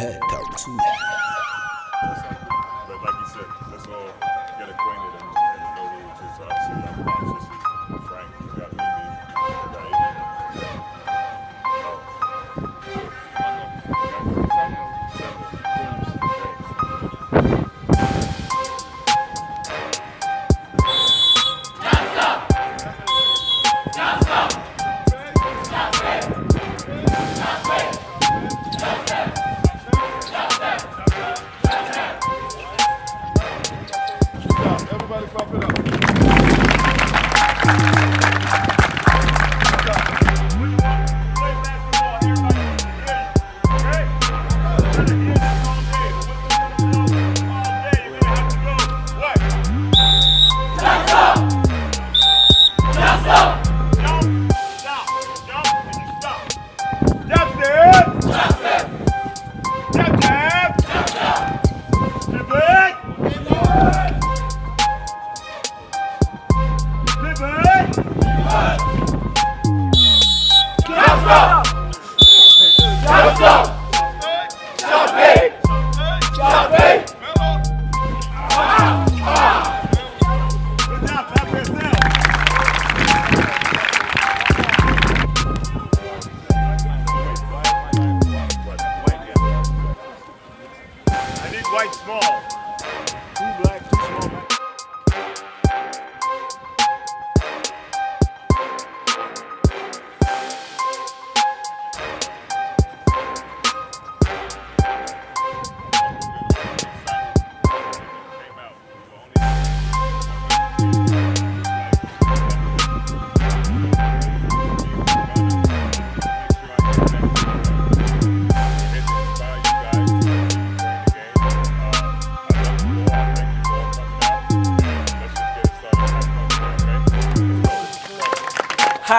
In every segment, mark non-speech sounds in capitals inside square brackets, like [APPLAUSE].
Head talk too. But like you said, let's all get acquainted and, know. Obviously,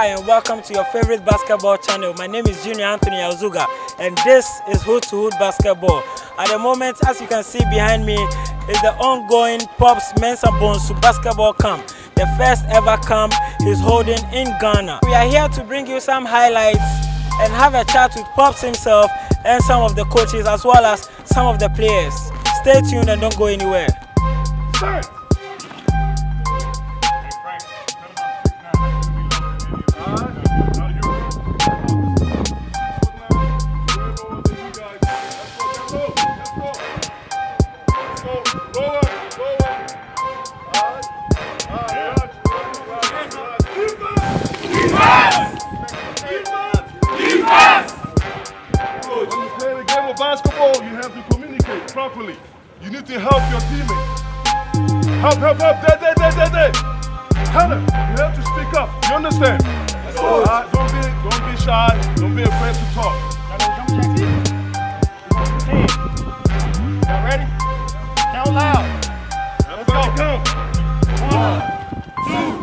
Hi and welcome to your favorite basketball channel. My name is Junior Anthony Azuga and this is Hood to Hood Basketball. At the moment, as you can see behind me, is the ongoing Pops Mensa Bonsu Basketball Camp. The first ever camp is holding in Ghana. We are here to bring you some highlights and have a chat with Pops himself and some of the coaches as well as some of the players. Stay tuned and don't go anywhere. When play the game of basketball, you have to communicate properly. You need to help your teammates. Help, help, help. There, there, there, there, there. Hannah, you have to speak up. You understand? All right, don't be, don't be shy. Don't be afraid to talk. Y'all ready? Count loud. Everybody come. Head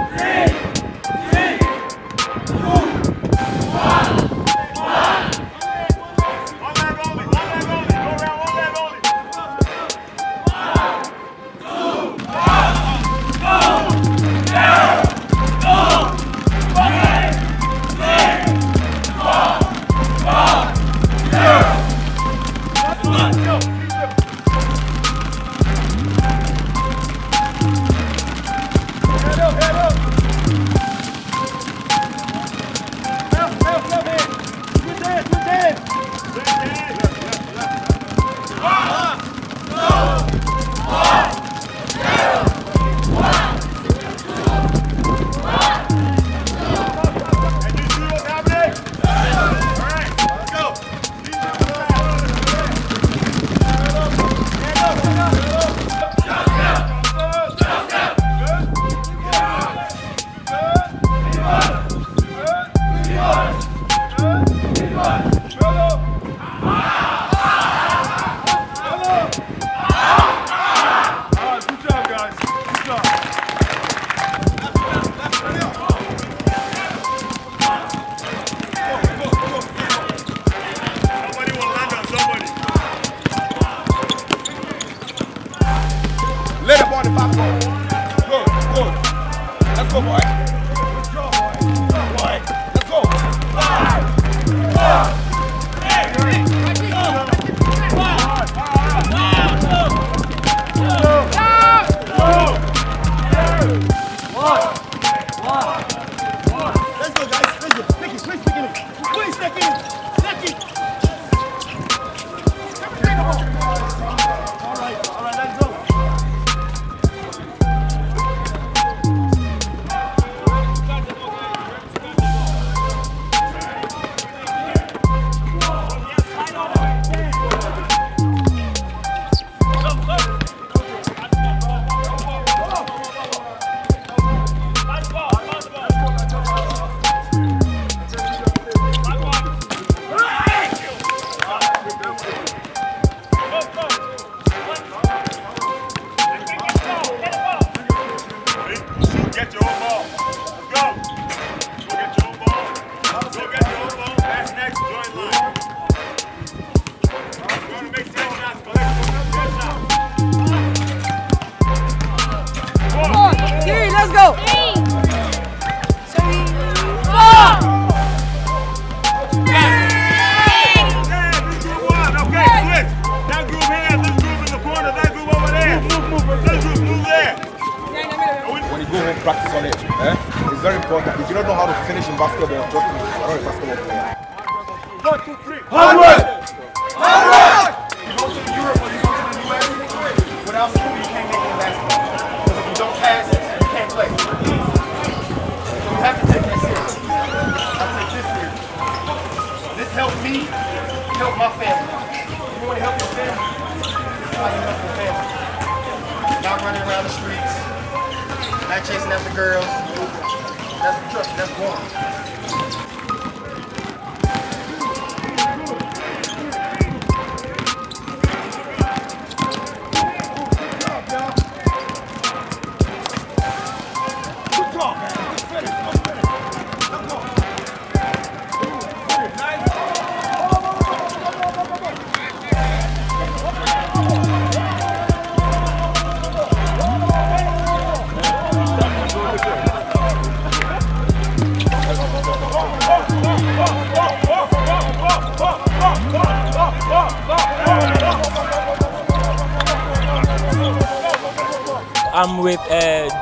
One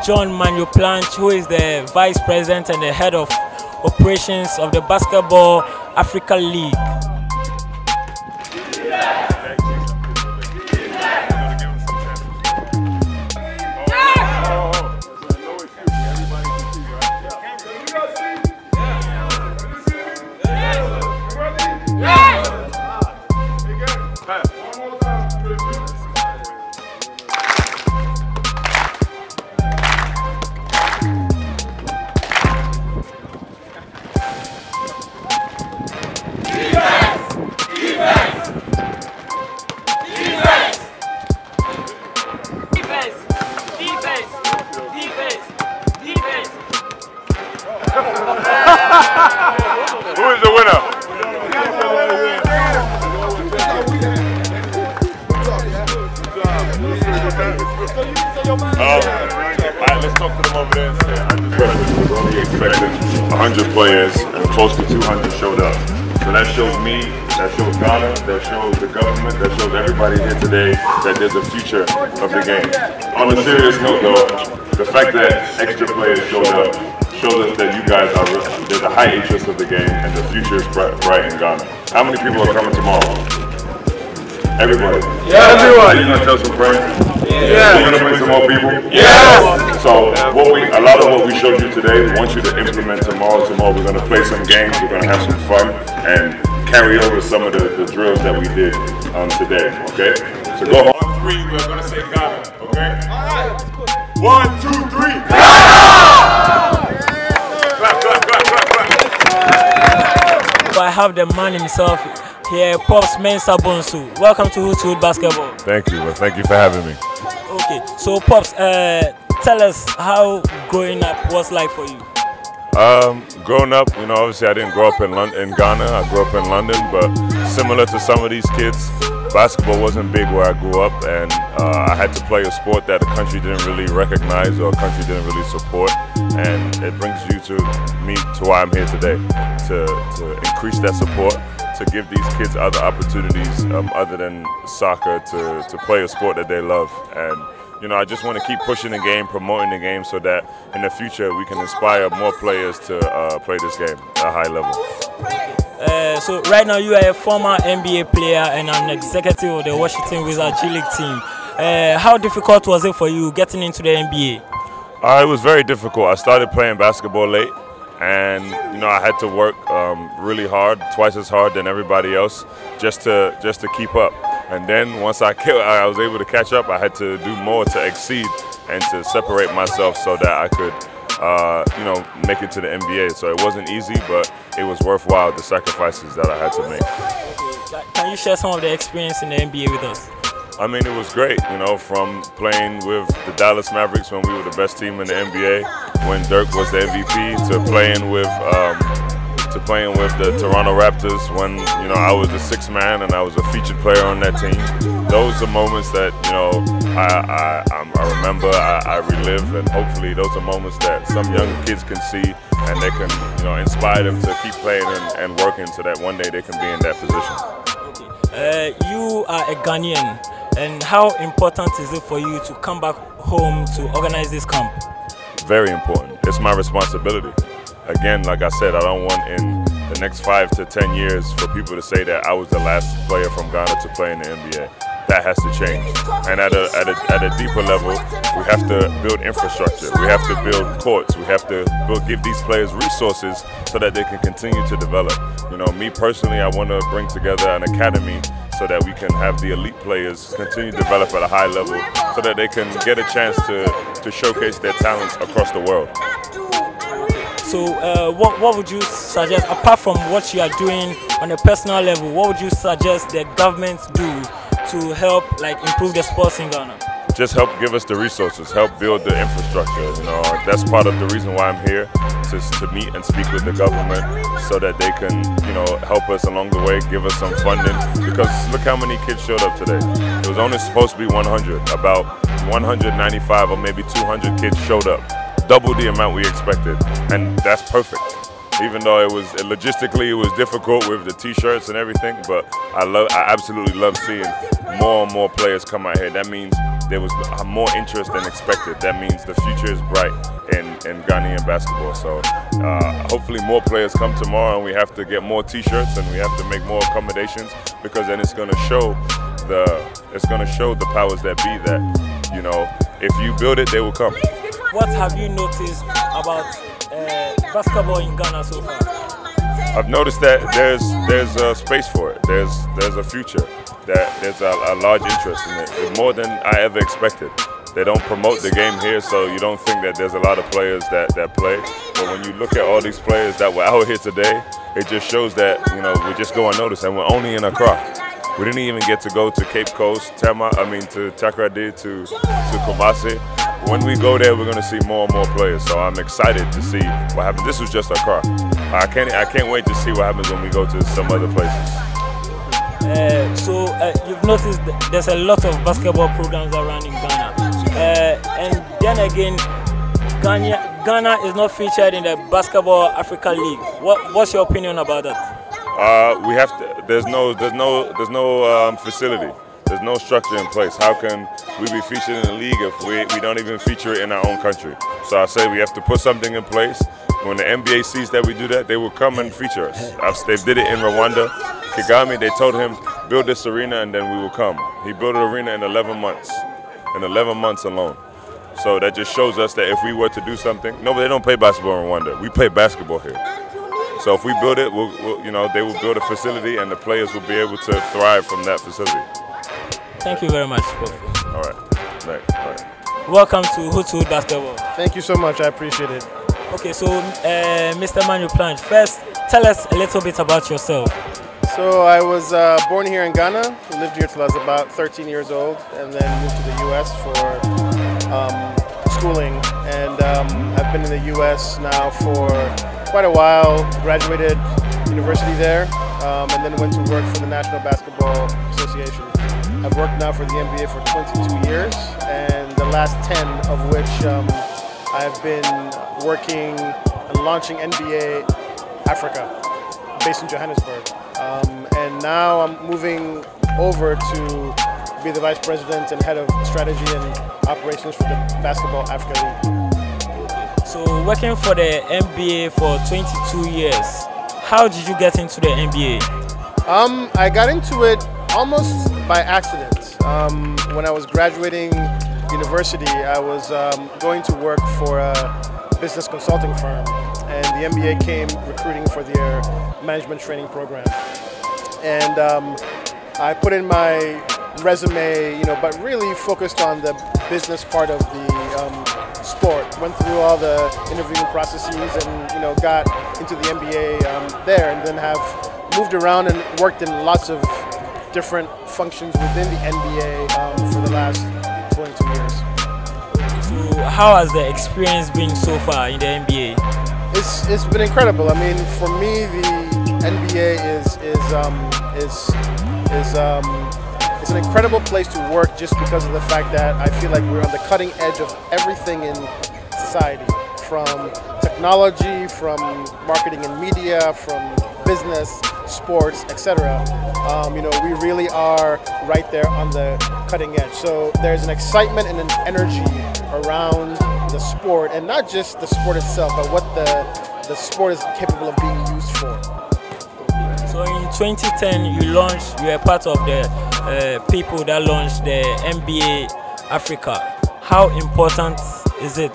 John Manuel Plange, who is the vice president and the head of operations of the Basketball Africa League. A future of the game. On a serious note, though, the fact that extra players showed up shows us that you guys are there's a high interest of the game, and the future is bright, bright in Ghana. How many people are coming tomorrow? Everybody. Yeah, everyone. Are You gonna tell some friends? Yeah. You gonna bring some more people? Yeah. So what we, a lot of what we showed you today, we want you to implement tomorrow. Tomorrow we're gonna play some games. We're gonna have some fun and carry over some of the, the drills that we did um, today. Okay. So go on three. We're gonna say Ghana. Okay. All right. One, two, three. Clap, clap, clap, clap, clap. I have the man himself here, Pops Mensah-Bonsu. Welcome to Hood to Hood Basketball. Thank you. Well, thank you for having me. Okay, so Pops, uh, tell us how growing up was like for you. Um, growing up, you know, obviously I didn't grow up in London, in Ghana. I grew up in London, but similar to some of these kids, basketball wasn't big where I grew up, and uh, I had to play a sport that the country didn't really recognize or a country didn't really support. And it brings you to me to why I'm here today, to, to increase that support, to give these kids other opportunities um, other than soccer to, to play a sport that they love. And you know, I just want to keep pushing the game, promoting the game, so that in the future we can inspire more players to uh, play this game at a high level. Uh, so right now you are a former NBA player and an executive of the Washington Wizards G League team. Uh, how difficult was it for you getting into the NBA? Uh, it was very difficult. I started playing basketball late, and you know I had to work um, really hard, twice as hard than everybody else, just to just to keep up. And then once I I was able to catch up, I had to do more to exceed and to separate myself so that I could uh, you know, make it to the NBA. So it wasn't easy, but it was worthwhile the sacrifices that I had to make. Can you share some of the experience in the NBA with us? I mean, it was great, you know, from playing with the Dallas Mavericks when we were the best team in the NBA, when Dirk was the MVP, to playing with um, to playing with the Toronto Raptors when you know I was the sixth man and I was a featured player on that team. Those are moments that you know I, I, I remember, I, I relive, and hopefully those are moments that some young kids can see and they can you know inspire them to keep playing and, and working so that one day they can be in that position. Uh, you are a Ghanaian, and how important is it for you to come back home to organize this camp? Very important. It's my responsibility again, like I said, I don't want in the next five to ten years for people to say that I was the last player from Ghana to play in the NBA. That has to change. And at a, at a, at a deeper level, we have to build infrastructure. We have to build courts. We have to build, give these players resources so that they can continue to develop. You know, me personally, I want to bring together an academy so that we can have the elite players continue to develop at a high level so that they can get a chance to, to showcase their talents across the world. So, uh, what, what would you suggest, apart from what you are doing on a personal level, what would you suggest the government do to help like improve the sports in Ghana? Just help give us the resources, help build the infrastructure. You know, that's part of the reason why I'm here, to, to meet and speak with the government so that they can, you know, help us along the way, give us some funding. Because look how many kids showed up today. It was only supposed to be 100. About 195 or maybe 200 kids showed up double the amount we expected, and that's perfect. Even though it was logistically it was difficult with the t-shirts and everything, but I love I absolutely love seeing more and more players come out here. That means there was more interest than expected. That means the future is bright in, in Ghanaian basketball. So uh, hopefully more players come tomorrow and we have to get more t-shirts and we have to make more accommodations because then it's going to show the it's going to show the powers that be that you know if you build it they will come what have you noticed about basketball in Ghana so far? I've noticed that there's there's a space for it. There's there's a future. That there's a, a large interest in it. It's more than I ever expected. They don't promote the game here, so you don't think that there's a lot of players that, that play. But when you look at all these players that were out here today, it just shows that you know we're just going unnoticed, and we're only in Accra. We didn't even get to go to Cape Coast, Tema, I mean to Takoradi, to to Kumasi when we go there, we're going to see more and more players. So I'm excited to see what happens. This was just Accra. I can't, I can't wait to see what happens when we go to some other places. Uh, so uh, you've noticed there's a lot of basketball programs around in Ghana, uh, and then again, Ghana, Ghana is not featured in the Basketball Africa League. What, what's your opinion about that? Uh, we have to. There's no. There's no. There's no um, facility. There's no structure in place. How can we be featured in the league if we, we don't even feature it in our own country? So I say we have to put something in place. When the NBA sees that we do that, they will come and feature us. They did it in Rwanda. Kagame, they told him, build this arena and then we will come. He built an arena in 11 months, in 11 months alone. So that just shows us that if we were to do something, no, but they don't play basketball in Rwanda. We play basketball here. So if we build it, we'll, we'll, you know, they will build a facility and the players will be able to thrive from that facility. Thank you very much. All right. Right. All right. Welcome to Hood Basketball. Thank you so much. I appreciate it. Okay, so uh, Mr. Manuel Plange, first tell us a little bit about yourself. So I was uh, born here in Ghana, lived here till I was about 13 years old, and then moved to the U.S. for um, schooling. And um, I've been in the U.S. now for quite a while. Graduated university there, um, and then went to work for the National Basketball Association. I've worked now for the NBA for 22 years, and the last 10 of which um, I've been working and launching NBA Africa, based in Johannesburg. Um, and now I'm moving over to be the vice president and head of strategy and operations for the Basketball Africa League. So working for the NBA for 22 years, how did you get into the NBA? Um, I got into it almost by accident. Um, when I was graduating university, I was um, going to work for a business consulting firm, and the NBA came recruiting for their management training program. And um, I put in my resume, you know, but really focused on the business part of the um, sport. Went through all the interviewing processes and, you know, got into the NBA um, there and then have moved around and worked in lots of different functions within the NBA um, for the last 22 years. So how has the experience been so far in the NBA? It's, it's been incredible. I mean, for me, the NBA is is um, is is um, it's an incredible place to work just because of the fact that I feel like we're on the cutting edge of everything in society, from technology, from marketing and media, from business, sports, etc. Um, you know, we really are right there on the cutting edge. So there's an excitement and an energy around the sport, and not just the sport itself, but what the the sport is capable of being used for. So in 2010, you launched, you were part of the uh, people that launched the NBA Africa. How important is it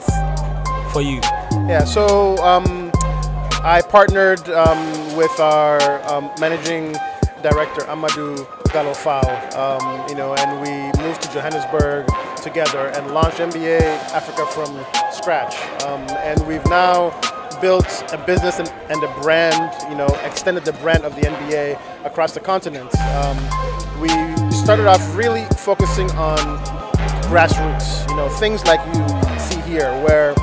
for you? Yeah, so um, I partnered um, with our um, managing director Amadou Gallo Fall, um, you know, and we moved to Johannesburg together and launched NBA Africa from scratch. Um, and we've now built a business and, and, a brand, you know, extended the brand of the NBA across the continent. Um, we started off really focusing on grassroots, you know, things like you see here, where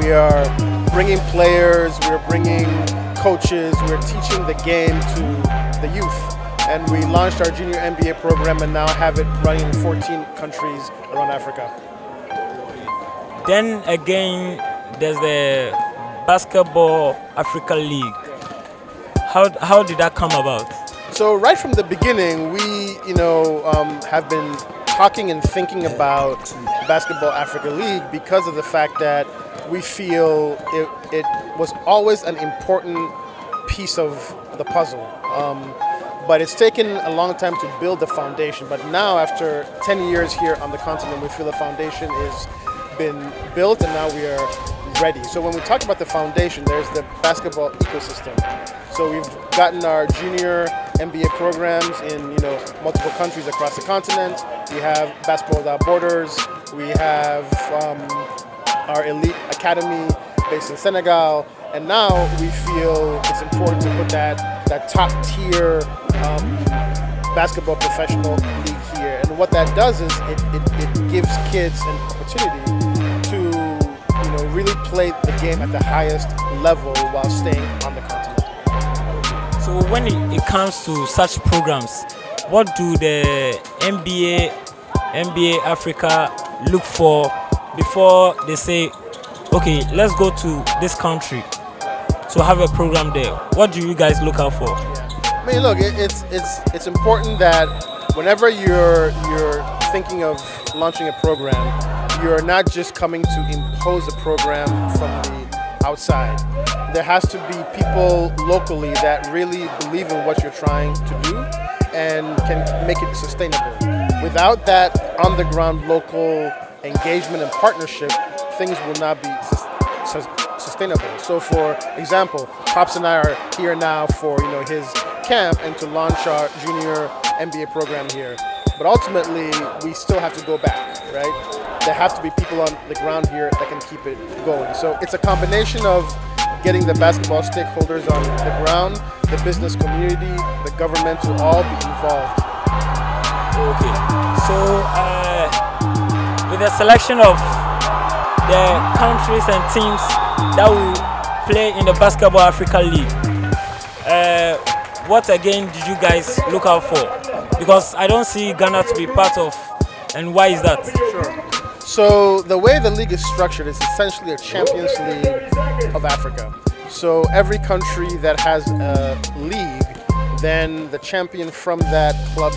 we are bringing players, we're bringing coaches, we're teaching the game to the youth. And we launched our junior NBA program and now have it running in 14 countries around Africa. Then again, there's the Basketball Africa League. How, how did that come about? So right from the beginning, we you know um, have been talking and thinking about Basketball Africa League because of the fact that we feel it, it was always an important piece of the puzzle. Um, but it's taken a long time to build the foundation. But now, after 10 years here on the continent, we feel the foundation has been built and now we are ready. So when we talk about the foundation, there's the basketball ecosystem. So we've gotten our junior NBA programs in you know multiple countries across the continent. We have Basketball Without Borders. We have um, our elite academy based in Senegal. And now we feel it's important to put that, that top tier um, basketball professional league here. And what that does is it, it, it gives kids an opportunity to you know, really play the game at the highest level while staying on the continent. So when it comes to such programs, what do the NBA, NBA Africa look for before they say, okay, let's go to this country to have a program there? What do you guys look out for? I mean, look, it, it's it's it's important that whenever you're you're thinking of launching a program, you're not just coming to impose a program from the outside. There has to be people locally that really believe in what you're trying to do and can make it sustainable. Without that on the ground local engagement and partnership, things will not be sustainable. So, for example, Pops and I are here now for you know his camp and to launch our junior NBA program here. But ultimately, we still have to go back, right? There have to be people on the ground here that can keep it going. So it's a combination of getting the basketball stakeholders on the ground, the business community, the government to all be involved. Okay. So uh, with the selection of the countries and teams that will play in the Basketball Africa League, uh, what again did you guys look out for? Because I don't see Ghana to be part of, and why is that? So the way the league is structured is essentially a Champions League of Africa. So every country that has a league, then the champion from that club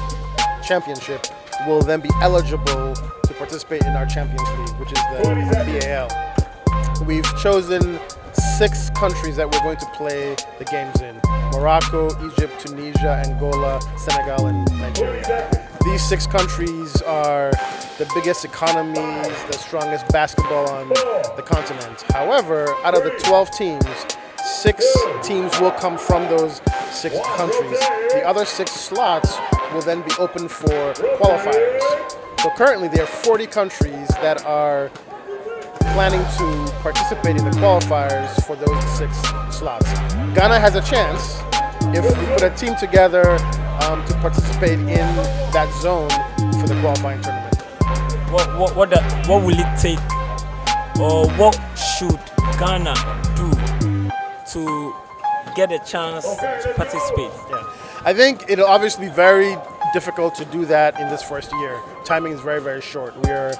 championship will then be eligible participate in our Champions League, which is the BAL. We've chosen six countries that we're going to play the games in. Morocco, Egypt, Tunisia, Angola, Senegal, and Nigeria. These six countries are the biggest economies, the strongest basketball on the continent. However, out of the 12 teams, six teams will come from those six countries. The other six slots will then be open for qualifiers. So currently there are 40 countries that are planning to participate in the qualifiers for those six slots. Ghana has a chance if we put a team together um, to participate in that zone for the qualifying tournament. What what what, the, what will it take, or what should Ghana do to get a chance to participate? Yeah. I think it'll obviously be very difficult to do that in this first year. Timing is very, very short. We are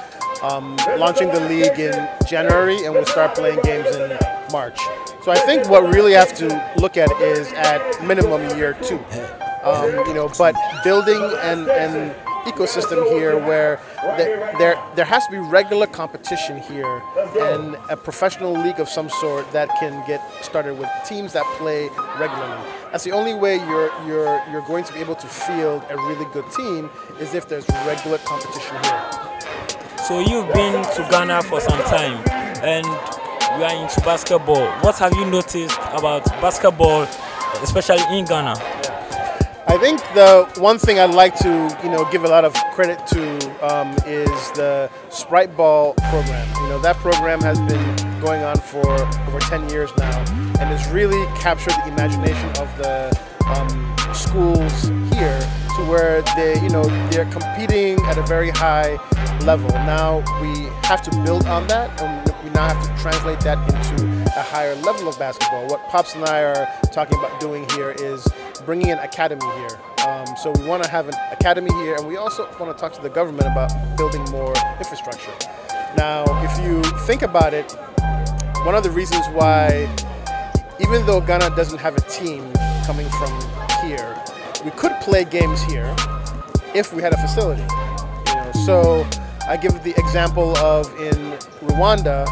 um, launching the league in January and we'll start playing games in March. So I think what we really have to look at is at minimum year two. Um, you know, but building an, an ecosystem here where there, there, there has to be regular competition here and a professional league of some sort that can get started with teams that play regularly. That's the only way you're, you're, you're going to be able to field a really good team is if there's regular competition here. So you've been to Ghana for some time, and you are into basketball. What have you noticed about basketball, especially in Ghana? I think the one thing I'd like to, you know, give a lot of credit to um, is the Sprite Ball program. You know, that program has been going on for over 10 years now, and has really captured the imagination of the um, schools here to where they, you know, they're competing at a very high level. Now we have to build on that, and we now have to translate that into a higher level of basketball. What Pops and I are talking about doing here is bringing an academy here. Um, so we want to have an academy here, and we also want to talk to the government about building more infrastructure. Now, if you think about it, one of the reasons why, even though Ghana doesn't have a team coming from here, we could play games here if we had a facility. You know, so I give the example of in Rwanda,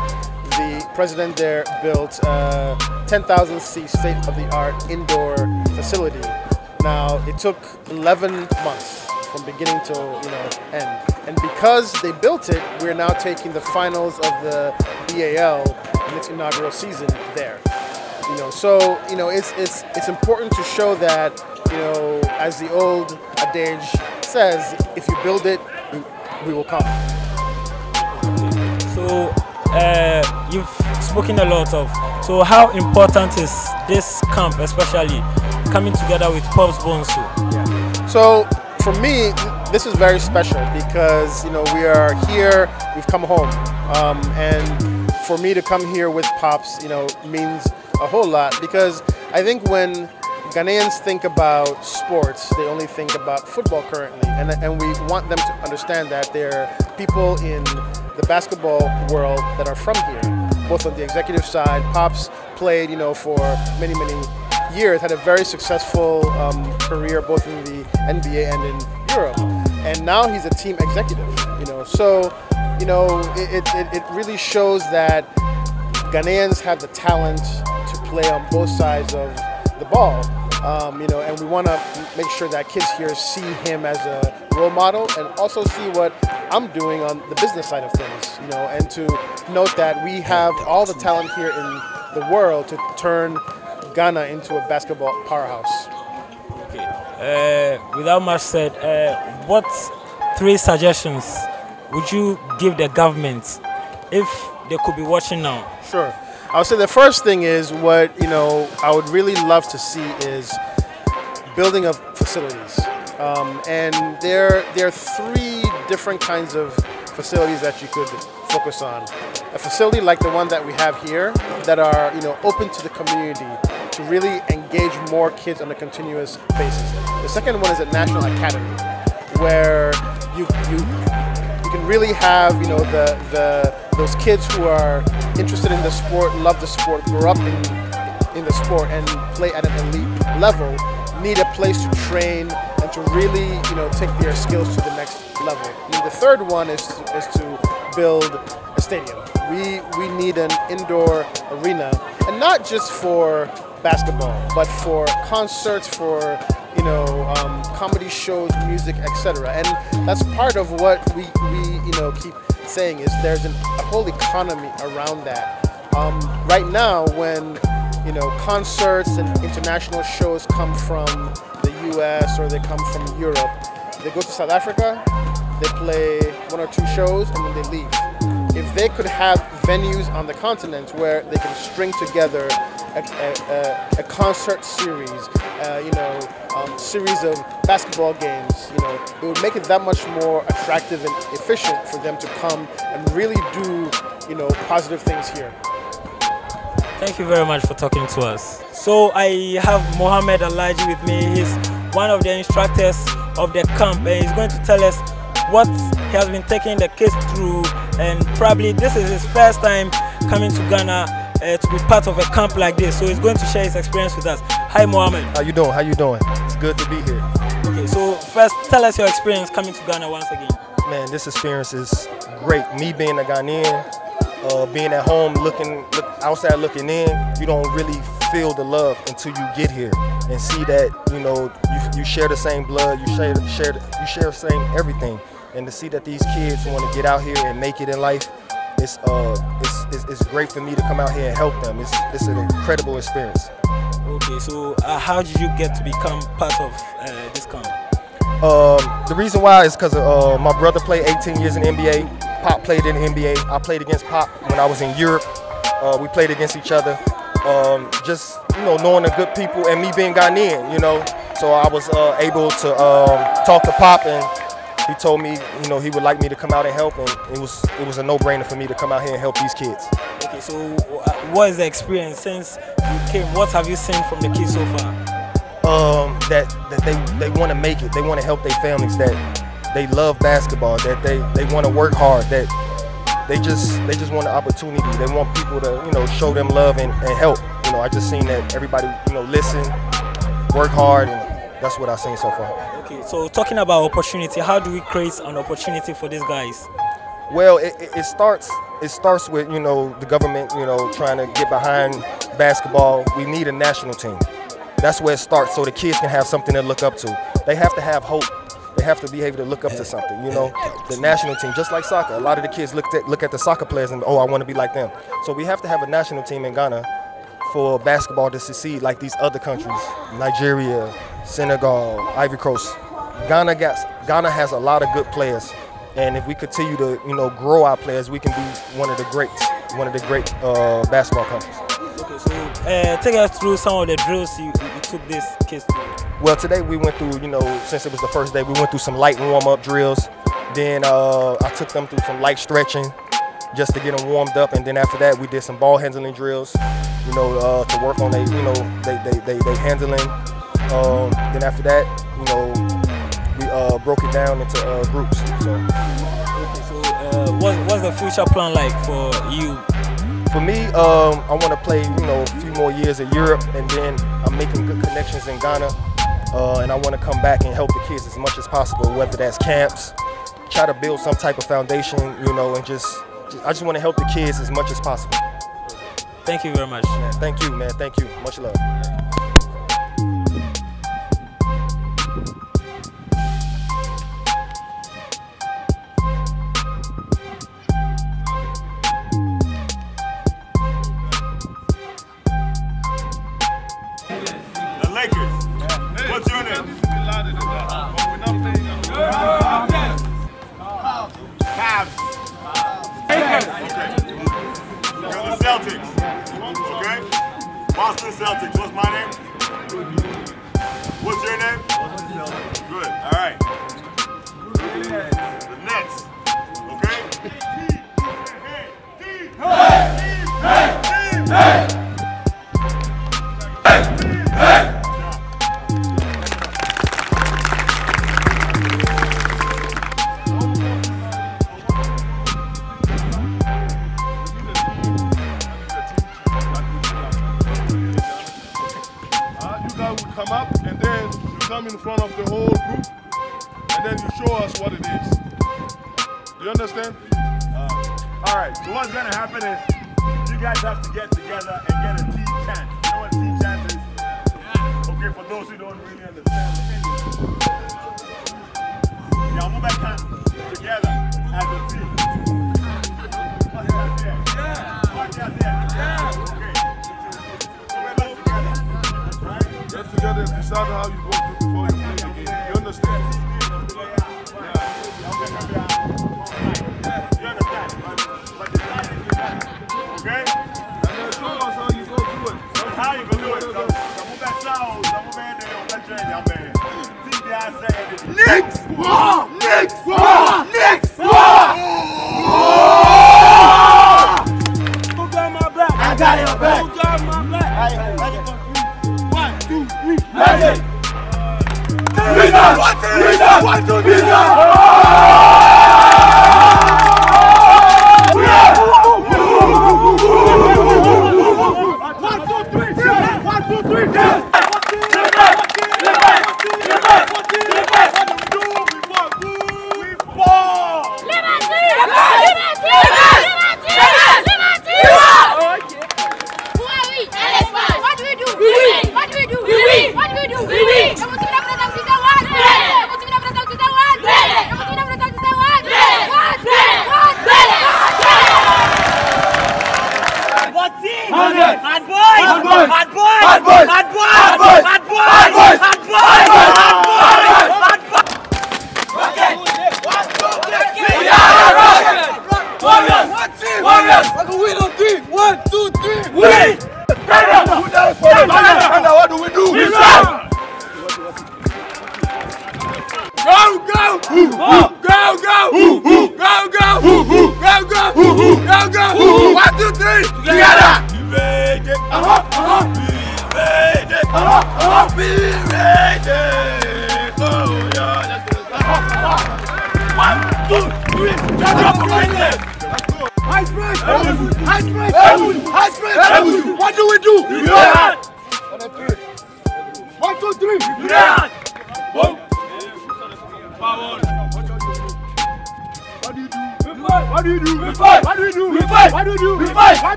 the president there built a 10,000 seat state-of-the-art indoor facility. Now it took 11 months from beginning to you know end, and because they built it, we're now taking the finals of the BAL in its inaugural season there. You know, so you know it's it's it's important to show that you know as the old adage says, if you build it, we, we will come. So uh, you've spoken a lot of. So how important is this camp, especially coming together with Pops Bonsu? So for me, this is very special because you know we are here, we've come home, um, and for me to come here with Pops, you know, means a whole lot because I think when Ghanaians think about sports, they only think about football currently, and, and we want them to understand that there are people in the basketball world that are from here, both on the executive side. Pops played, you know, for many, many years, had a very successful um, career both in the NBA and in Europe, and now he's a team executive, you know. So, you know, it, it, it really shows that Ghanaians have the talent to play on both sides of the ball. Um, you know, and we want to make sure that kids here see him as a role model and also see what I'm doing on the business side of things, you know, and to note that we have all the talent here in the world to turn Ghana into a basketball powerhouse. Okay. Uh, without much said, uh, what three suggestions would you give the government if they could be watching now? Sure. I would say the first thing is what you know I would really love to see is building of facilities, um, and there there are three different kinds of facilities that you could focus on. A facility like the one that we have here that are you know open to the community, to really engage more kids on a continuous basis. The second one is a national academy, where you you you can really have you know the the those kids who are interested in the sport, love the sport, grow up in in the sport, and play at an elite level, need a place to train and to really you know take their skills to the next level. And the third one is is to build a stadium. We we need an indoor arena, and not just for basketball, but for concerts, for you know um, comedy shows, music, etc. And that's part of what we we you know keep saying is there's an, a whole economy around that. Um, right now, when you know concerts and international shows come from the U.S. or they come from Europe, they go to South Africa, they play one or two shows, and then they leave. If they could have venues on the continent where they can string together a, a, a, concert series, uh, you know, um, series of basketball games, you know, it would make it that much more attractive and efficient for them to come and really do, you know, positive things here. Thank you very much for talking to us. So I have Mohamed Alaji with me. He's one of the instructors of the camp and he's going to tell us what he has been taking the kids through and probably this is his first time coming to Ghana uh, to be part of a camp like this. So he's going to share his experience with us. Hi Mohammed. How you doing? How you doing? It's good to be here. Okay, so first tell us your experience coming to Ghana once again. Man, this experience is great. Me being a Ghanaian, uh, being at home looking look outside looking in, you don't really feel the love until you get here and see that you know you, you share the same blood, you share share you share the same everything, and to see that these kids want to get out here and make it in life, it's uh it's, it's, it's great for me to come out here and help them. It's it's an incredible experience. Okay, so uh, how did you get to become part of uh, this camp? Um, the reason why is because uh, my brother played 18 years in NBA. Pop played in the NBA. I played against Pop when I was in Europe. Uh, we played against each other. Um, just you know, knowing the good people and me being Ghanaian, you know, so I was uh, able to um, talk to Pop, and he told me, you know, he would like me to come out and help, and it was it was a no-brainer for me to come out here and help these kids. Okay, so uh, what is the experience since you came? What have you seen from the kids so far? Um, that that they they want to make it. They want to help their families. That they love basketball. That they they want to work hard. That they just they just want an opportunity. They want people to you know show them love and, and help. You know, I just seen that everybody you know listen, work hard, and that's what I've seen so far. Okay, so talking about opportunity, how do we create an opportunity for these guys? Well, it, it, it starts it starts with you know the government you know trying to get behind basketball. We need a national team. That's where it starts, so the kids can have something to look up to. They have to have hope. They have to be able to look up to something. You know, the national team, just like soccer. A lot of the kids look at look at the soccer players and oh, I want to be like them. So we have to have a national team in Ghana for basketball to succeed, like these other countries, Nigeria, Senegal, Ivory Coast. Ghana got Ghana has a lot of good players, and if we continue to you know grow our players, we can be one of the greats, one of the great uh, basketball countries. Okay, so uh, take us through some of the drills you, you took this kids through. Well, today we went through, you know, since it was the first day, we went through some light warm-up drills. Then uh, I took them through some light stretching just to get them warmed up. And then after that, we did some ball handling drills, you know, uh, to work on they, you know, they, they, they, they handling. Um, then after that, you know, we uh, broke it down into uh, groups. So. Okay, so uh, what, what's the future plan like for you? For me, um, I want to play, you know, a few more years in Europe, and then I'm making good connections in Ghana. Uh, and I want to come back and help the kids as much as possible, whether that's camps, try to build some type of foundation, you know, and just, just I just want to help the kids as much as possible. Thank you very much. Man, thank you, man. Thank you. Much love. Boston Celtics. What's my name? What's your name? Good. All right. The Nets. Okay? Hey! Hey! Hey! Hey!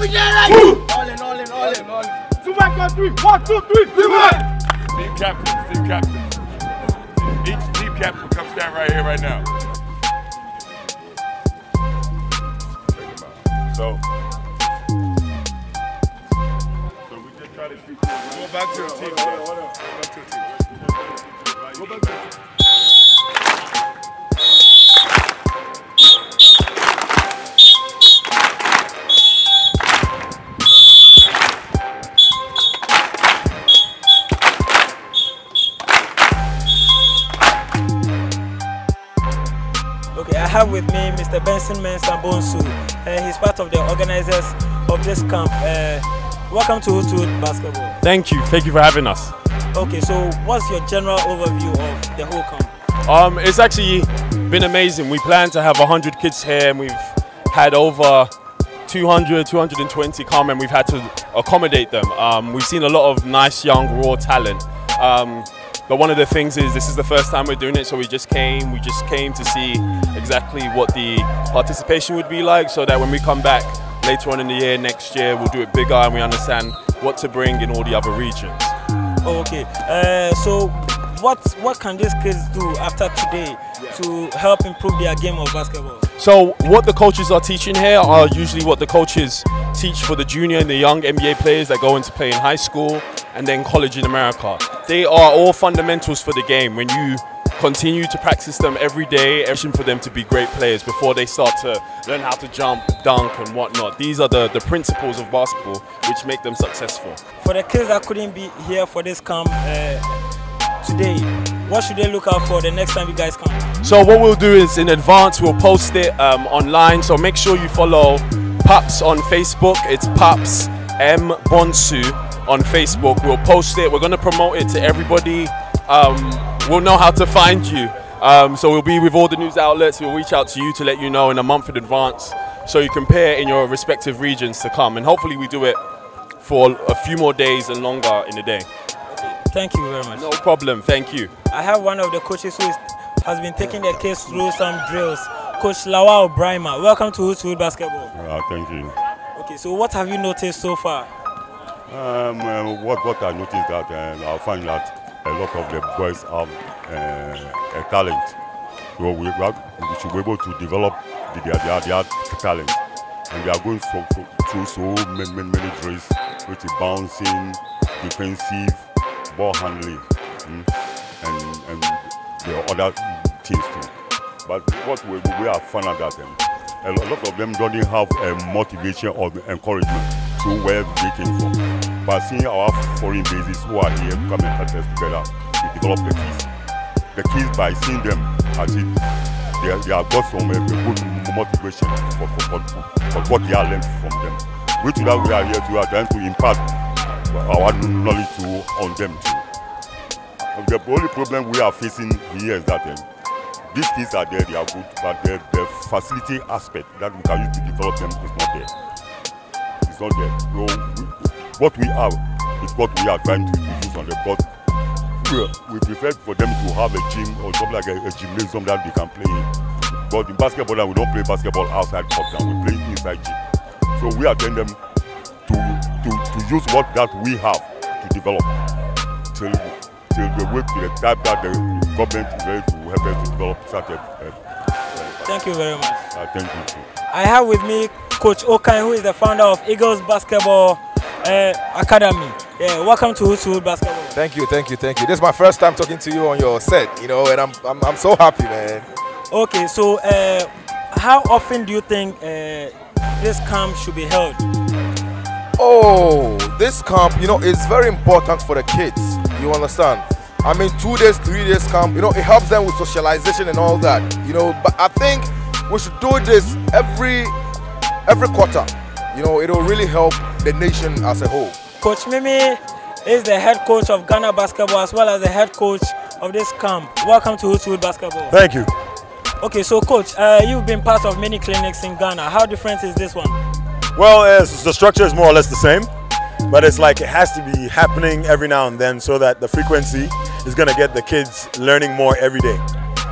Every day like you. All in, all in, all in, all in. Two back on three. One, two, three. We fight. Team captain, team captain. Each team captain come down right here, right now. Mr. Benson Mensah Bonsu. Uh, he's part of the organizers of this camp. Uh, welcome to Hood Basketball. Thank you. Thank you for having us. Okay, so what's your general overview of the whole camp? Um, it's actually been amazing. We plan to have 100 kids here and we've had over 200, 220 come and we've had to accommodate them. Um, we've seen a lot of nice young raw talent. Um, but one of the things is this is the first time we're doing it, so we just came, we just came to see exactly what the participation would be like so that when we come back later on in the year, next year, we'll do it bigger and we understand what to bring in all the other regions. Oh, okay, uh, so what what can these kids do after today to help improve their game of basketball? So what the coaches are teaching here are usually what the coaches teach for the junior and the young NBA players that go into play in high school and then college in America. They are all fundamentals for the game. When you continue to practice them every day, everything for them to be great players before they start to learn how to jump, dunk and whatnot. These are the, the principles of basketball which make them successful. For the kids that couldn't be here for this camp uh, today, what should they look out for the next time you guys come? So what we'll do is in advance we'll post it um, online. So make sure you follow Pops on Facebook. It's Pops M Bonsu on Facebook. We'll post it. We're gonna promote it to everybody. Um, we'll know how to find you. Um, so we'll be with all the news outlets. We'll reach out to you to let you know in a month in advance, so you can compare in your respective regions to come. And hopefully we do it for a few more days and longer in the day. Thank you very much. No problem. Thank you. I have one of the coaches who is, has been taking the kids through some drills. Coach Lawal Brima, welcome to Hood Basketball. Uh, thank you. Okay, so what have you noticed so far? Um, uh, what, what I noticed that uh, I find that a lot of the boys have uh, a talent. So we, we, should be able to develop the, their, their, their talent. And they are going so, so, through so many, many, many drills, which is bouncing, defensive, ball handling, mm, and, and the other things too. But what we, we are out that um, a lot of them don't have a motivation or encouragement to where they came from. But seeing our foreign bases who are here come and help together to develop the keys. The keys by seeing them it they, they have got some uh, good motivation for, for, for, for what they are learned from them. Which that we are here to are trying to impart our knowledge to on them too. The only problem we are facing here is that um, these kids are there, they are good, but the, the facility aspect that we can use to develop them is not there. It's not there. So what we have is what we are trying to, use on the But we, we prefer for them to have a gym or something like a, a gymnasium that they can play in. But in basketball, we don't play basketball outside court now. We play inside gym. So we are telling them to, to, to use what that we have to develop till till the way to the type that the government is ready to help us to develop such a. Uh, Thank you very much. uh, thank you. too. I have with me Coach Okan, who is the founder of Eagles Basketball uh, Academy. Yeah, welcome to Hood to Hood Basketball. Thank you, thank you, thank you. This is my first time talking to you on your set, you know, and I'm I'm, I'm so happy, man. Okay, so uh, how often do you think uh, this camp should be held? Oh, this camp, you know, is very important for the kids. You understand? I mean, two days, three days camp, you know, it helps them with socialization and all that. You know, but I think we should do this every every quarter. You know, it'll really help the nation as a whole. Coach Mimi is the head coach of Ghana Basketball as well as the head coach of this camp. Welcome to Hood to Basketball. Thank you. Okay, so coach, uh, you've been part of many clinics in Ghana. How different is this one? Well, uh, the structure is more or less the same, but it's like it has to be happening every now and then so that the frequency is going to get the kids learning more every day.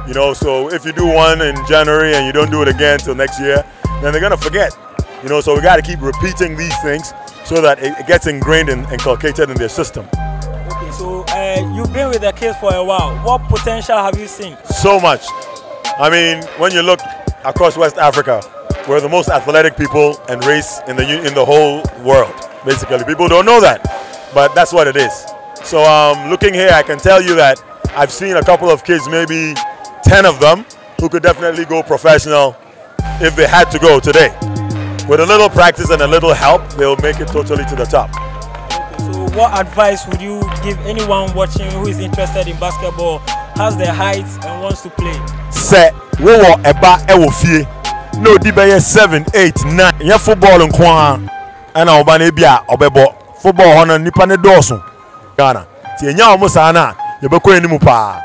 You know, so if you do one in January and you don't do it again till next year, then they're going to forget. You know, so we got to keep repeating these things so that it, gets ingrained and inculcated in their system. Okay, so uh, you've been with the kids for a while. What potential have you seen? so much. I mean, when you look across West Africa, we're the most athletic people and race in the in the whole world. Basically, people don't know that, but that's what it is. So, um, looking here, I can tell you that I've seen a couple of kids, maybe ten of them, who could definitely go professional if they had to go today. With a little practice and a little help, they'll make it totally to the top. So what advice would you give anyone watching who is interested in basketball, has the height and wants to play? sɛ wowɔ ɛba ɛwɔ fie. Na odi bɛyɛ seven eight nine. Nyɛ football nko ara ɛna ɔba no ebi a ɔbɛbɔ football hɔ no nipa ne dɔɔso ghana. Ti enya wɔn saa na yɛbɛkɔ anim paa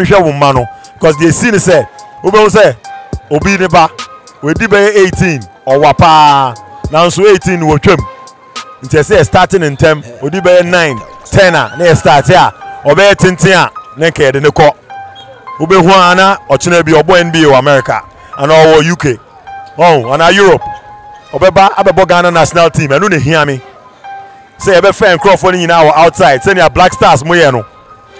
nhwɛ wo mma no. Because deɛ esi ne sɛ wobɛhu sɛ obi ne ba wɔdi bɛyɛ eighteen ɔwa paa nanso eighteen wɔ twam. Nti ɛsɛ yɛ start ne ntɛm. Odi bɛyɛ nine ten a na yɛ start a ɔbɛyɛ tenten a ne nka yɛde ne kɔ wobɛhu a na ɔkyena bi ɔbɔ nba wɔ america ana ɔwɔ uk ɔn ana europe. Ɔbɛba abɛbɔ ghana national team ɛno na ehia me sɛ yɛbɛfɛ nkurɔfoɔ no nyinaa wɔ outside sɛnea black stars mo yɛ no.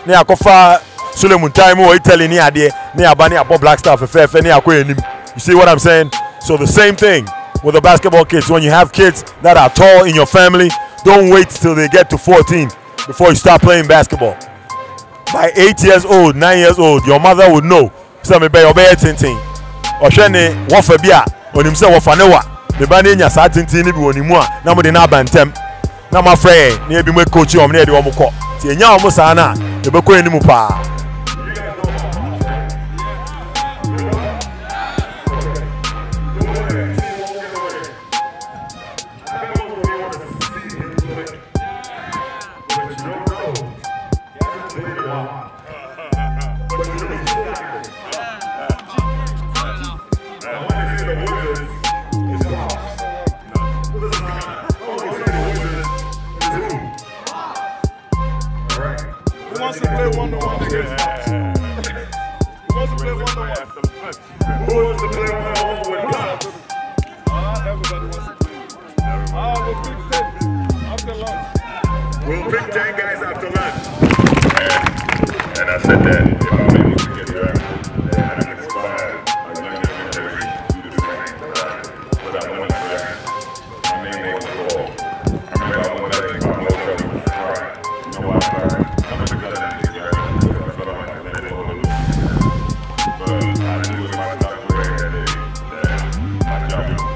Ne akɔfa solomon time wɔ italy ne adeɛ. Ne aba ne abɔ black star fɛfɛɛfɛ ne akɔ anim you see what i'm saying? So the same thing with the basketball kids. When you have kids that are tall in your family don't wait till they get to 14 before you start playing basketball. By eight years old nine years old your mother would know. Sɛ mebɛyɛ ɔbɛyɛ tenten ɔhwɛ ne wɔfa bi a onim sɛ wɔfa ne wa ne ba no anya saa tenten no bi wɔ ne mu a na mode no aba ntɛm na moafrɛ yɛn na yɛbi mu akɔkyi ɔm na yɛde wɔm kɔ. Nti ɛnya wɔ mo saa no a yɛbɛkɔ anim paa my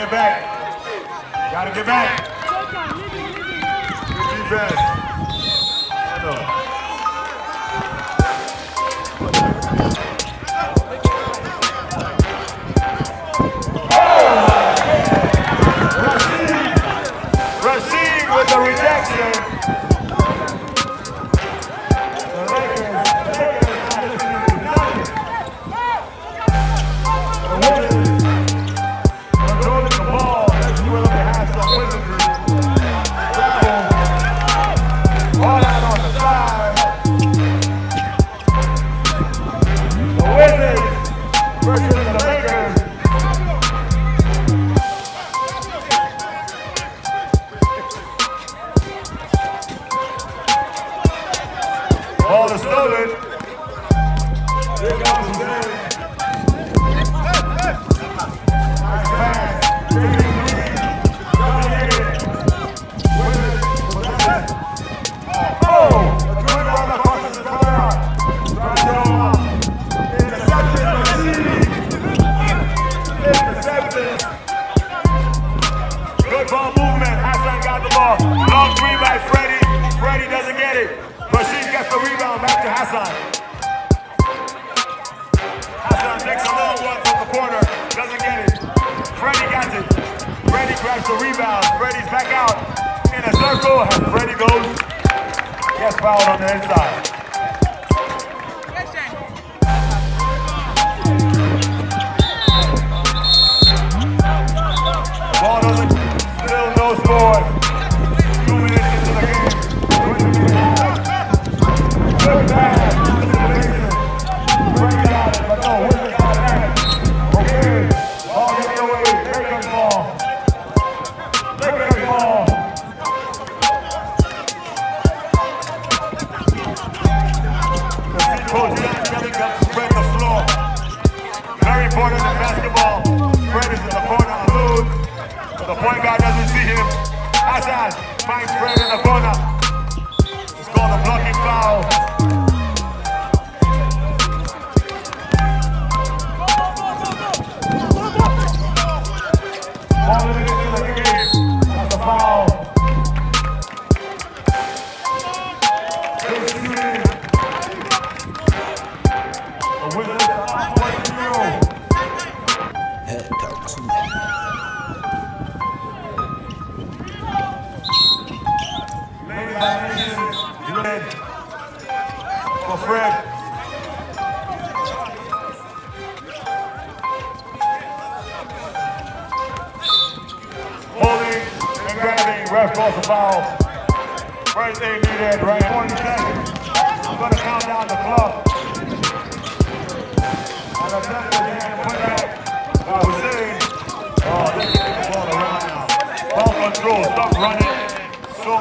Get back.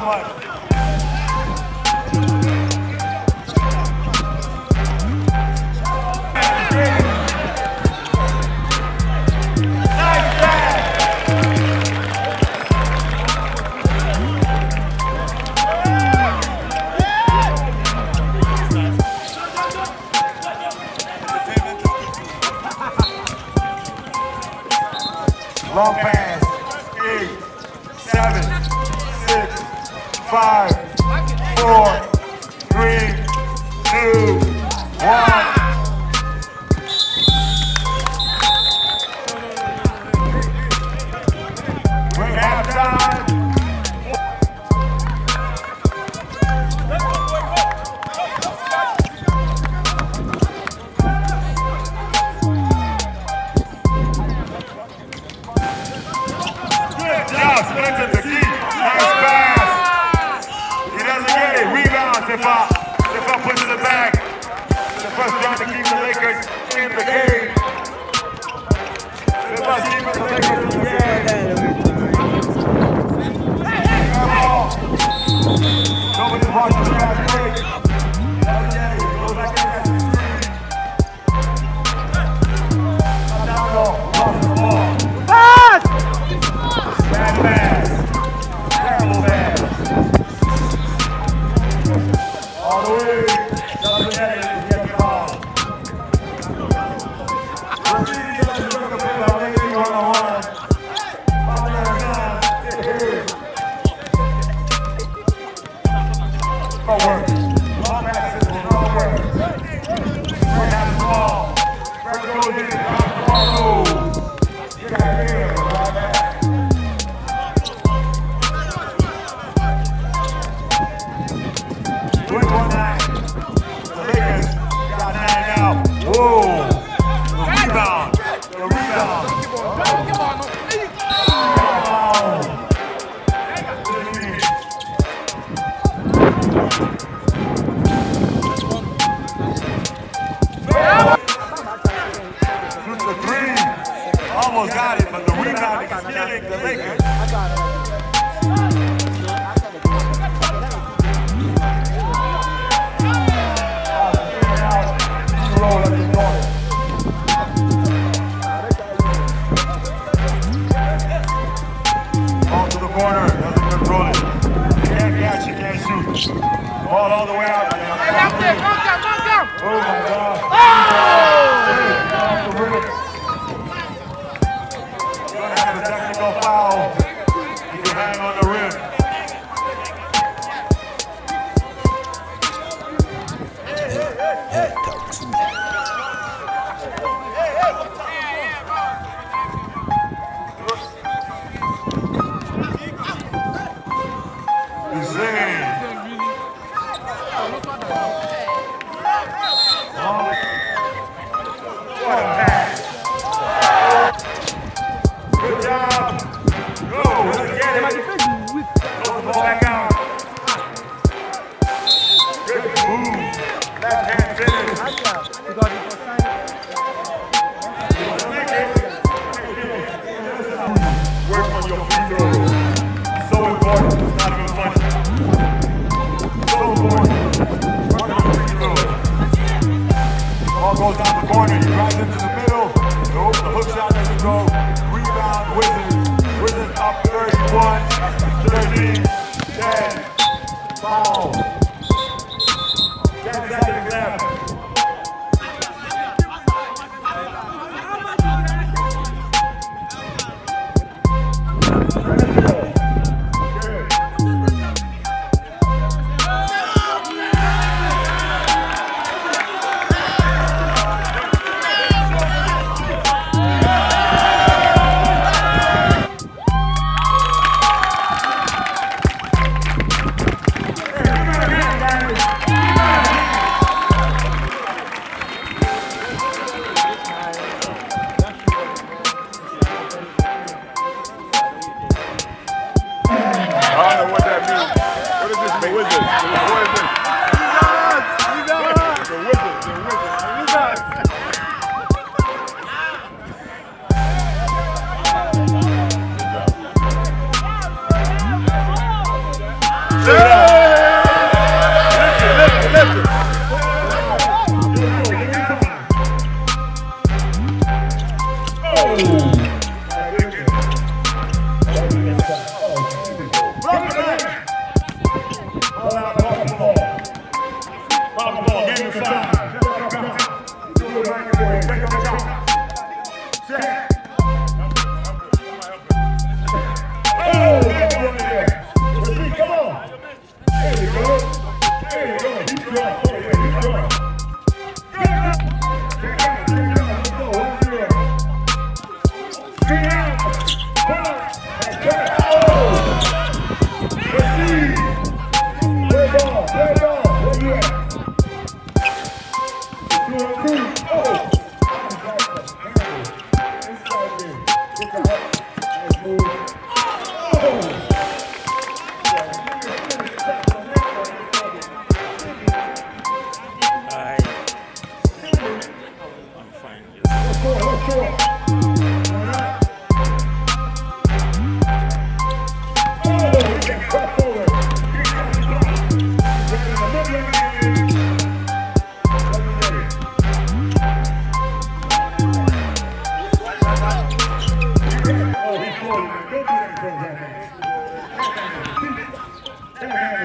Much.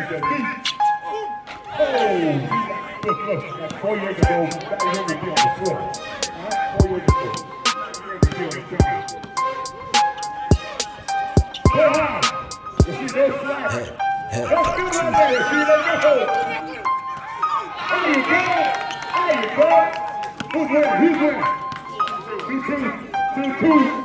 Oh, four years ago, that on the floor. Four years ago. That. You see? Let's do that there. See, let's go. There you go. There you go. Who's winning? Who's winning? Two, two, two, two.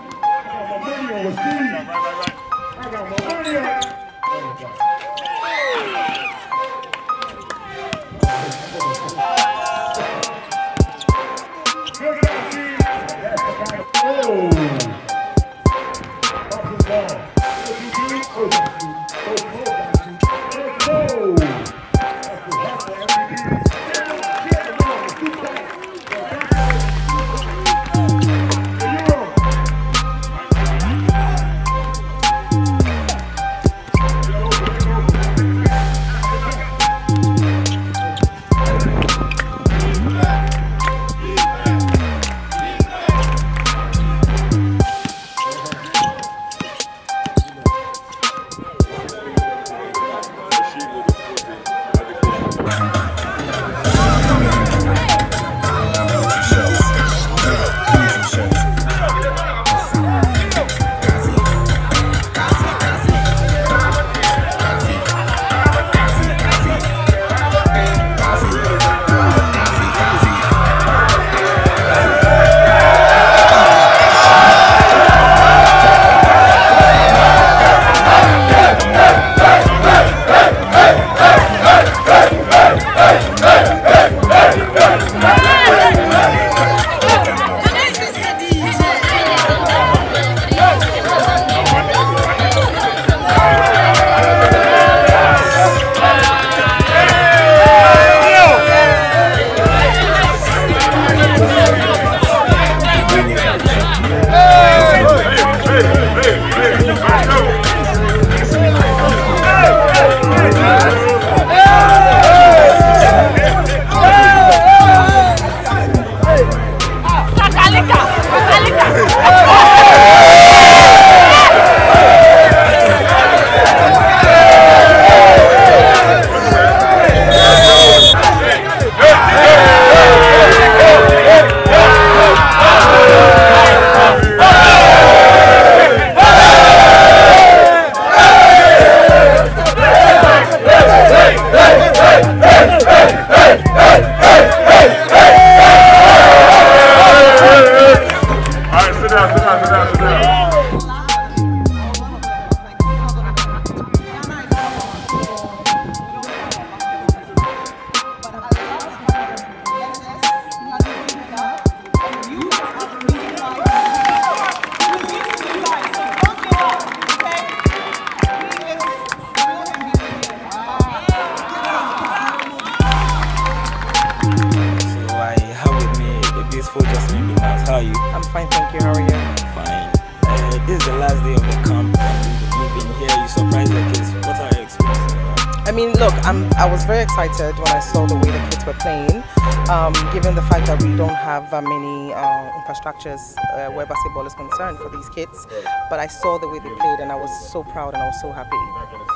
Infrastructures uh, where basketball is concerned for these kids. But I saw the way they played and I was so proud and I was so happy.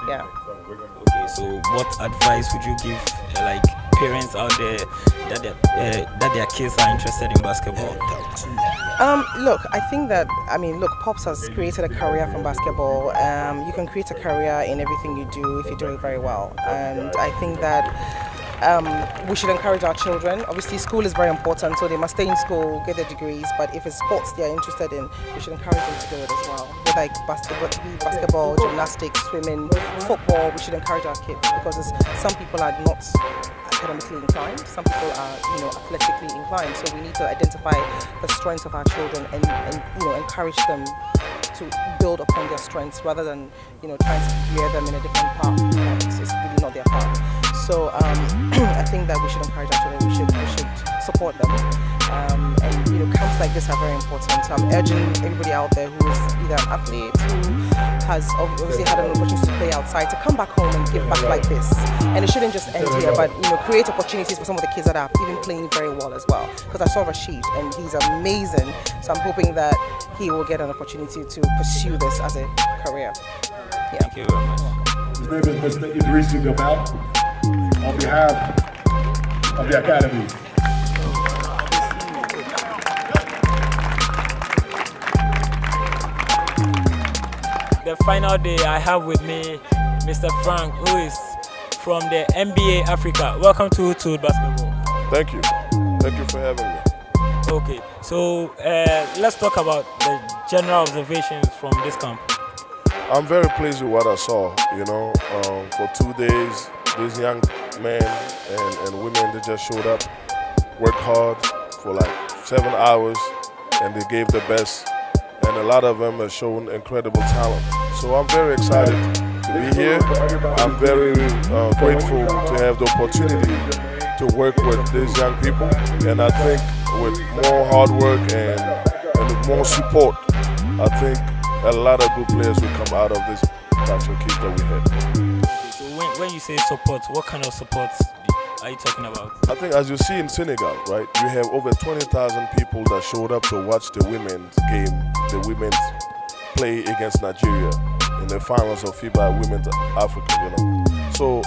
Yeah. Okay, so what advice would you give, uh, like parents out there that their, uh, that their kids are interested in basketball? Um, look, I think that I mean, look, Pops has created a career from basketball. Um, you can create a career in everything you do if you do it very well, and I think that um, we should encourage our children. Obviously, school is very important, so they must stay in school, get their degrees. But if it's sports they are interested in, we should encourage them to do it as well. Whether like basketball, basketball, gymnastics, swimming, football, we should encourage our kids because some people are not academically inclined. Some people are, you know, athletically inclined. So we need to identify the strengths of our children and, and you know, encourage them to build upon their strengths rather than, you know, trying to gear them in a different path. Is really not their path. So um, [CLEARS THROAT] I think that we should encourage our children. We should, we should support them. Um, and you know, camps like this are very important. So I'm urging everybody out there who is either an athlete who has obviously had an opportunity to play outside to come back home and give back like this. And it shouldn't just end here, but you know, create opportunities for some of the kids that are even playing very well as well. Because I saw Rashid and he's amazing. So I'm hoping that he will get an opportunity to pursue this as a career. Yeah. Thank you very much. His name is Mr. Idris Gabal on behalf of the Academy. The final day I have with me Mr. Frank, who is from the NBA Africa. Welcome to to basketball. Thank you. Thank you for having me. Okay, so uh, let's talk about the general observations from this camp. I'm very pleased with what I saw. You know, um, for two days, these young men and, and women that just showed up, worked hard for like seven hours, and they gave their best. And a lot of them have shown incredible talent. So I'm very excited to be here. I'm very uh, grateful to have the opportunity to work with these young people. And I think with more hard work and, and more support, I think a lot of good players will come out of this batch of kids that we had. When, when you say support, what kind of support are you talking about? I think as you see in Senegal, right, you have over 20,000 people that showed up to watch the women's game, the women's play against Nigeria in the finals of FIBA Women's Africa, you know. So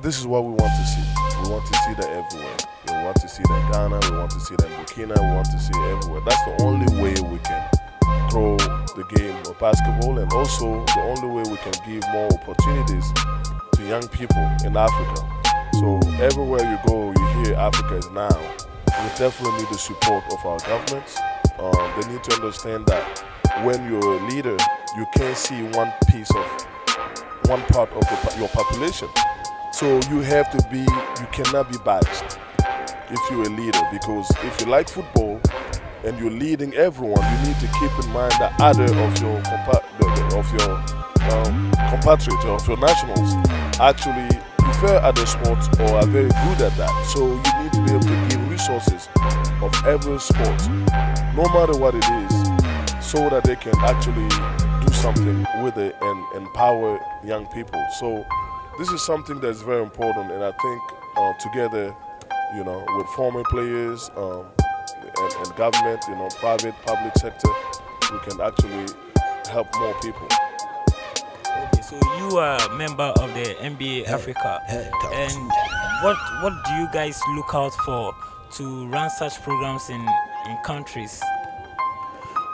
this is what we want to see. We want to see that everywhere. We want to see that Ghana, we want to see that Burkina, we want to see everywhere. That's the only way we can grow the game of basketball and also the only way we can give more opportunities to young people in Africa. So everywhere you go, you hear Africa is now. We definitely need the support of our governments. Um, they need to understand that when you're a leader, you can't see one piece of one part of the, your population. So you have to be, you cannot be biased if you're a leader because if you like football and you're leading everyone, you need to keep in mind that other of your the- the- of your um, compatriots of your nationals actually prefer other sports or are very good at that. So you need to be able to give resources of every sport, no matter what it is, so that they can actually do something with it and empower young people. So this is something that's very important, and I think uh, together, you know, with former players um, and, and government, you know, private, public sector, we can actually help more people. Okay, so you are a member of the NBA Africa, and what what do you guys look out for to run such programs in in countries?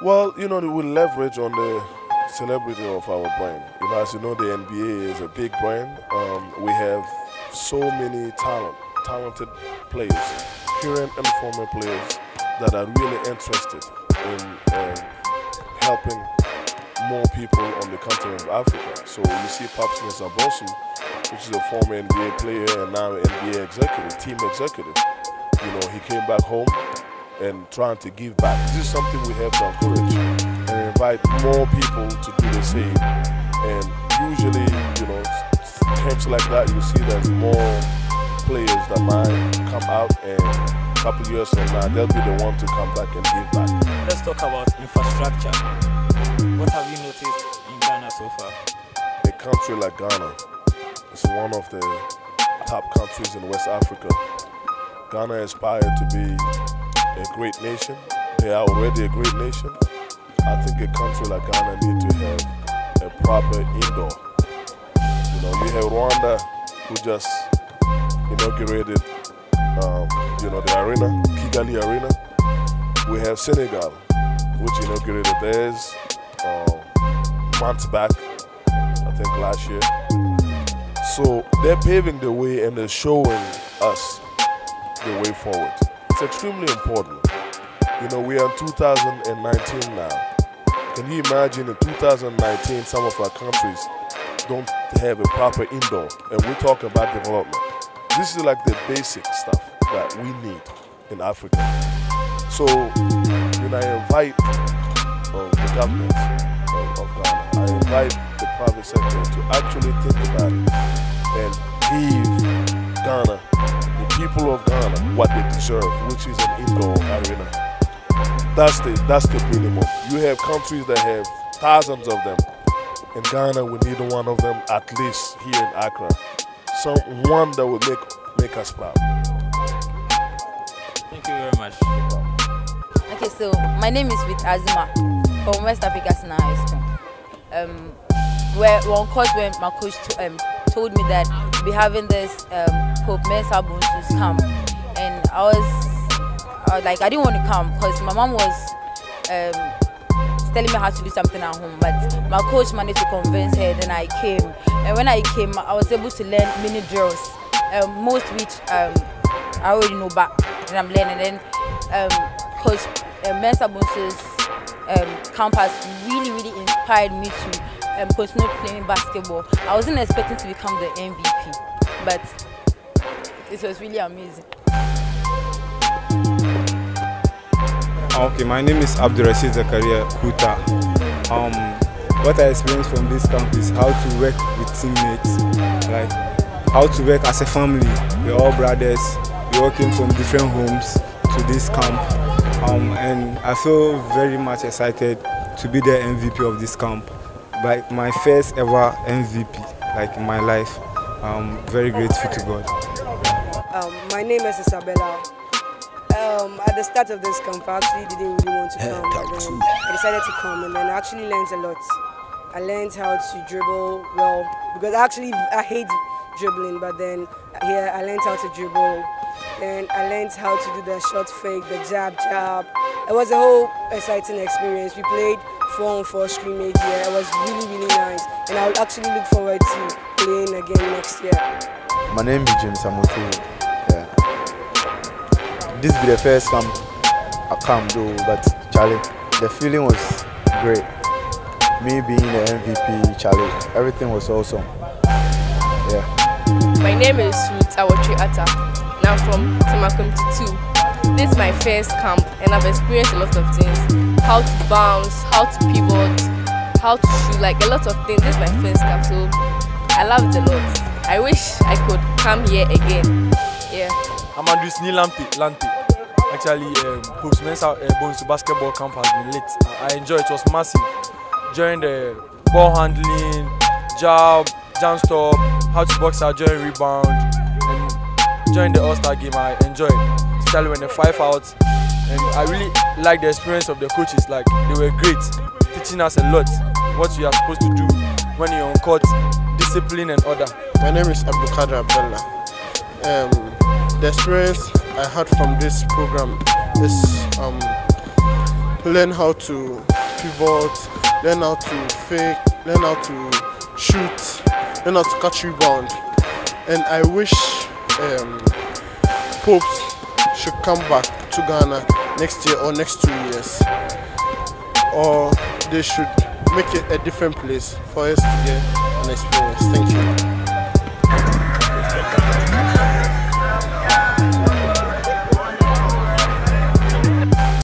Well, you know, we leverage on the celebrity of our brand. You know, as you know, the NBA is a big brand. Um, we have so many talent, talented players, current and former players that are really interested in um, helping more people on the continent of Africa. So you see Pops Zabosu, which is a former NBA player and now NBA executive, team executive. You know, he came back home and trying to give back. This is something we have to encourage and invite more people to do the same. And usually, you know, camps like that, you see there's more players that might come out and couple years from now, they'll be the one to come back and give back. Let's talk about infrastructure. What have you noticed in Ghana so far? a country like Ghana is one of the top countries in West Africa. Ghana aspired to be a great nation. They are already a great nation. I think a country like Ghana need to have a proper indoor. You know, you have Rwanda who just inaugurated, um, you know, the arena, Kigali Arena. We have Senegal, which inaugurated theirs um, months back. I think last year. So they're paving the way and they're showing us the way forward. It's extremely important. You know, we are in 2019 now. Can you imagine in 2019 some of our countries don't have a proper indoor and we're talking about development. This is like the basic stuff that we need in Africa. So when I invite uh, the government of, of Ghana, I invite the private sector to actually think about it and give Ghana, the people of Ghana, what they deserve, which is an indoor arena. That's the that's the minimum. You have countries that have thousands of them. In Ghana, we need one of them at least here in Accra. Some one that will make make us proud. Thank you very much. Okay, so my name is with Azima from West Africa Senior High School. Um, where one course when my coach to, um, told me that we'll be having this um, Pope Mensah-Bonsu's camp, and I was, I was like, I didn't want to come because my mom was um, telling me how to do something at home, but my coach managed to convince her. Then I came, and when I came, I was able to learn mini drills, um, most which um, I already know, but then I'm learning. Then um, coach uh, Mensah-Bonsu's um, camp has really, really inspired me to um, continue playing basketball. I wasn't expecting to become the MVP, but it was really amazing. Okay, my name is Abdurrashid Zakaria Kuta. Um, what I experienced from this camp is how to work with teammates, like how to work as a family. We're all brothers. We all came from different homes to this camp, um, and I feel very much excited to be the MVP of this camp. Like my first ever MVP, like in my life. I'm very grateful to God. Um, my name is Isabella. Um, at the start of this camp, I actually didn't really want to come, but then I decided to come, and then I actually learned a lot. I learned how to dribble well because actually I hate dribbling, but then here I learned how to dribble. Then I learned how to do the shot fake, the jab jab. It was a whole exciting experience. We played four on four scrimmage here. It was really really nice, and I would actually look forward to playing again next year. My name is James Amoto. Yeah. This be the first camp I come though, but Charlie, the feeling was great. Me being the MVP, Charlie, everything was awesome. Yeah. My name is Ruth Awatri Atta, and I'm from Timakum 2. This is my first camp, and I've experienced a lot of things. How to bounce, how to pivot, how to shoot, like a lot of things. This is my first camp, so I love it a lot. I wish I could come here again. Yeah. I'm Andrews Nilampi, Lanti. Actually, um, Pope's Mensah uh, Bones basketball camp has been lit. I enjoyed it. Was massive. During the ball handling, jab, jump stop, how to box out during rebound, and during the All-Star game, I enjoyed. Especially when the five out, and I really like the experience of the coaches. Like they were great, teaching us a lot what you are supposed to do when you're on court, discipline and order. My name is Abdulkader Abdullah. Um, the experience I had from this program is um, learn how to pivot, learn how to fake, learn how to shoot, learn how to catch rebound. And I wish um, Popes should come back to Ghana next year or next two years. Or they should make it a different place for us to get an experience. Thank you.